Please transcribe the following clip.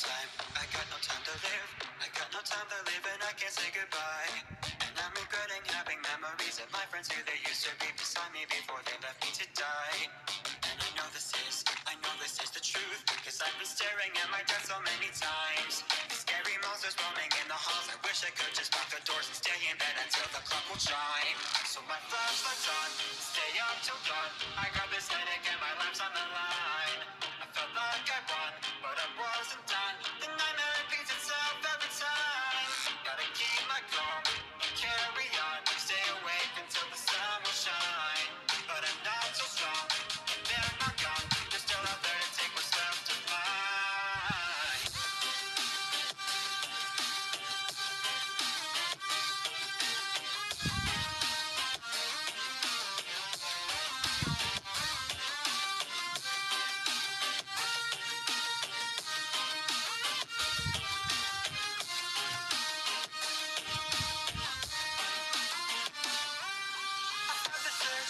time. I got no time to live. I got no time to live and I can't say goodbye. And I'm regretting having memories of my friends who they used to be beside me before they left me to die. And I know this is, I know this is the truth. Cause I've been staring at my death so many times. The scary monsters roaming in the halls. I wish I could just lock the doors and stay in bed until the clock will chime. So my flashlight's on, stay up till dawn. I got this headache and my life's on the line.